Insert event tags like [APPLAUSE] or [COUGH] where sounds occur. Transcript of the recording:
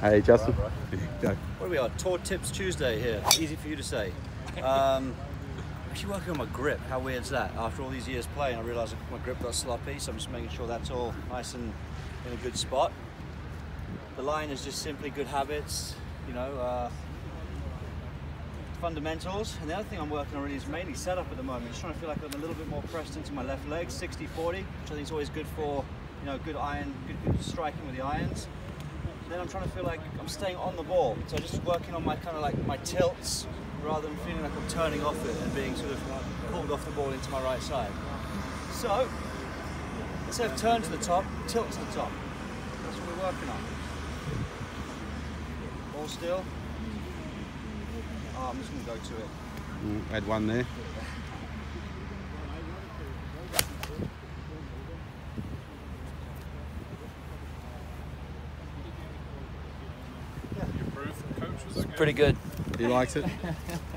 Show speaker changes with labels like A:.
A: Hey, Justin. Go.
B: What are we on? Tour Tips Tuesday here. Easy for you to say. [LAUGHS] Um, actually working on my grip. How weird's that? After all these years playing, I realised my grip got sloppy, so I'm just making sure that's all nice and in a good spot. The line is just simply good habits, you know, uh, fundamentals. And the other thing I'm working on really is mainly setup at the moment. Just trying to feel like I'm a little bit more pressed into my left leg, 60-40, which I think is always good for, you know, good iron, good, good striking with the irons. Then I'm trying to feel like I'm staying on the ball. So just working on my kind of like my tilts rather than feeling like I'm turning off it and being sort of pulled off the ball into my right side. So instead of turn to the top, tilt to the top. That's what we're working on. Ball still. Oh, I'm just going to go to it.
A: Mm, add one there.
C: You approve, coach? Was that good?
B: Pretty good.
A: He likes it. [LAUGHS]